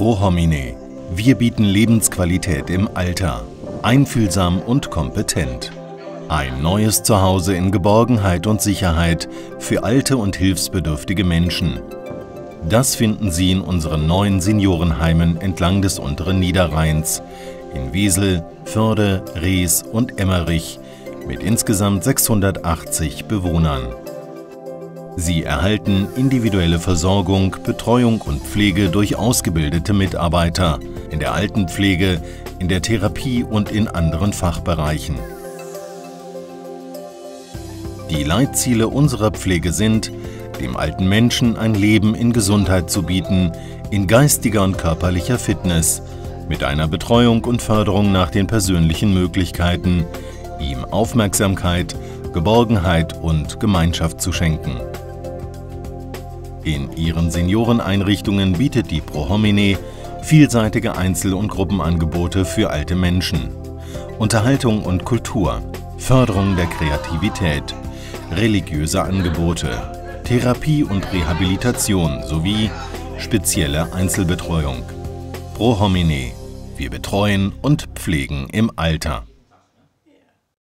Pro homine. Wir bieten Lebensqualität im Alter. Einfühlsam und kompetent. Ein neues Zuhause in Geborgenheit und Sicherheit für alte und hilfsbedürftige Menschen. Das finden Sie in unseren neuen Seniorenheimen entlang des unteren Niederrheins, in Wesel, Förde, Rees und Emmerich mit insgesamt 680 Bewohnern. Sie erhalten individuelle Versorgung, Betreuung und Pflege durch ausgebildete Mitarbeiter in der Altenpflege, in der Therapie und in anderen Fachbereichen. Die Leitziele unserer Pflege sind, dem alten Menschen ein Leben in Gesundheit zu bieten, in geistiger und körperlicher Fitness, mit einer Betreuung und Förderung nach den persönlichen Möglichkeiten, ihm Aufmerksamkeit, Geborgenheit und Gemeinschaft zu schenken. In ihren Senioreneinrichtungen bietet die ProHomine vielseitige Einzel- und Gruppenangebote für alte Menschen, Unterhaltung und Kultur, Förderung der Kreativität, religiöse Angebote, Therapie und Rehabilitation sowie spezielle Einzelbetreuung. Pro homine. Wir betreuen und pflegen im Alter.